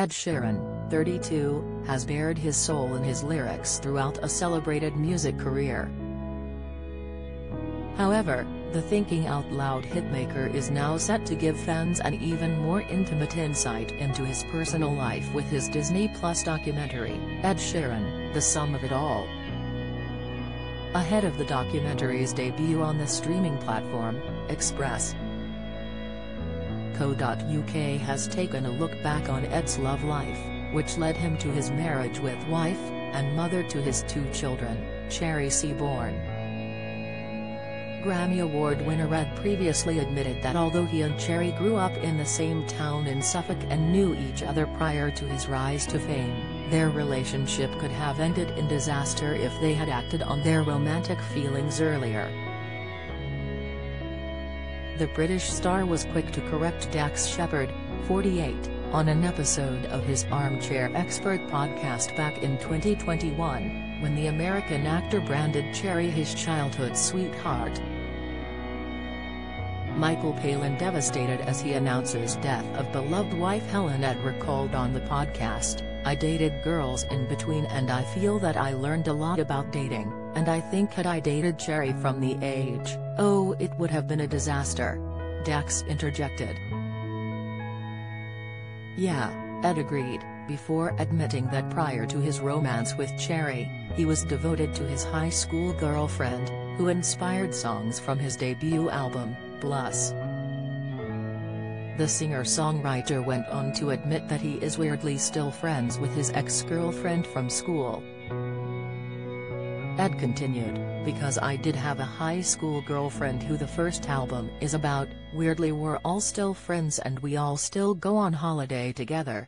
Ed Sheeran, 32, has bared his soul in his lyrics throughout a celebrated music career. However, the Thinking Out Loud hitmaker is now set to give fans an even more intimate insight into his personal life with his Disney Plus documentary, Ed Sheeran, The Sum of It All. Ahead of the documentary's debut on the streaming platform, Express. Co.uk has taken a look back on Ed's love life, which led him to his marriage with wife, and mother to his two children, Cherry Seaborn. Grammy Award winner Ed previously admitted that although he and Cherry grew up in the same town in Suffolk and knew each other prior to his rise to fame, their relationship could have ended in disaster if they had acted on their romantic feelings earlier. The British star was quick to correct Dax Shepard, 48, on an episode of his Armchair Expert podcast back in 2021 when the American actor branded Cherry his childhood sweetheart. Michael Palin devastated as he announces death of beloved wife Helen Ed recalled on the podcast, I dated girls in between and I feel that I learned a lot about dating, and I think had I dated Cherry from the age, oh it would have been a disaster. Dax interjected. Yeah, Ed agreed, before admitting that prior to his romance with Cherry, he was devoted to his high school girlfriend, who inspired songs from his debut album, Plus. The singer-songwriter went on to admit that he is weirdly still friends with his ex-girlfriend from school. Ed continued, because I did have a high school girlfriend who the first album is about, weirdly we're all still friends and we all still go on holiday together.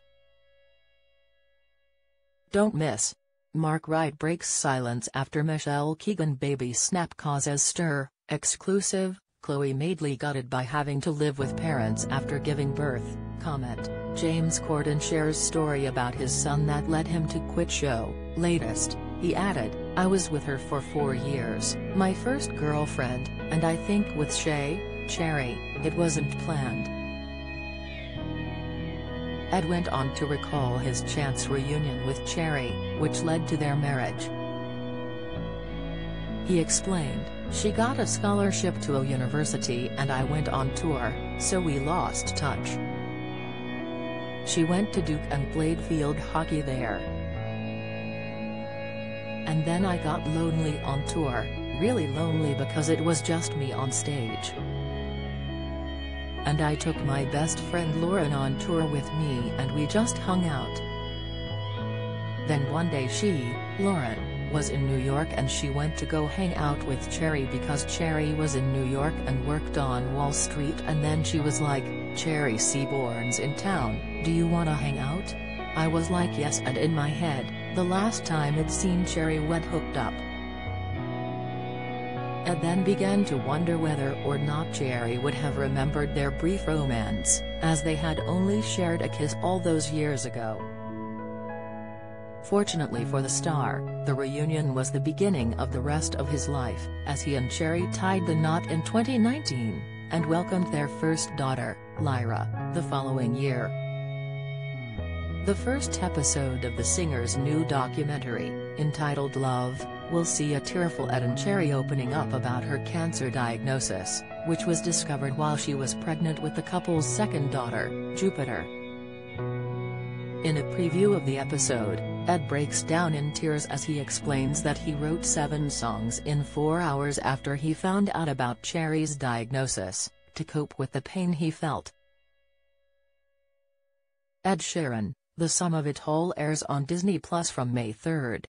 Don't miss. Mark Wright breaks silence after Michelle Keegan baby snap causes stir, exclusive, Chloe Madeley gutted by having to live with parents after giving birth, comment, James Corden shares story about his son that led him to quit show, latest, he added, I was with her for four years, my first girlfriend, and I think with Shay, Cherry, it wasn't planned. Ed went on to recall his chance reunion with Cherry, which led to their marriage. He explained, she got a scholarship to a university and I went on tour, so we lost touch. She went to Duke and played field hockey there. And then I got lonely on tour, really lonely because it was just me on stage and I took my best friend Lauren on tour with me and we just hung out. Then one day she, Lauren, was in New York and she went to go hang out with Cherry because Cherry was in New York and worked on Wall Street and then she was like, Cherry Seaborn's in town, do you wanna hang out? I was like yes and in my head, the last time I'd seen Cherry went hooked up. Ed then began to wonder whether or not Cherry would have remembered their brief romance, as they had only shared a kiss all those years ago. Fortunately for the star, the reunion was the beginning of the rest of his life, as he and Cherry tied the knot in 2019, and welcomed their first daughter, Lyra, the following year. The first episode of the singer's new documentary, entitled Love, will see a tearful Ed and Cherry opening up about her cancer diagnosis, which was discovered while she was pregnant with the couple's second daughter, Jupiter. In a preview of the episode, Ed breaks down in tears as he explains that he wrote seven songs in four hours after he found out about Cherry's diagnosis, to cope with the pain he felt. Ed Sheeran, The Sum of It All airs on Disney Plus from May 3.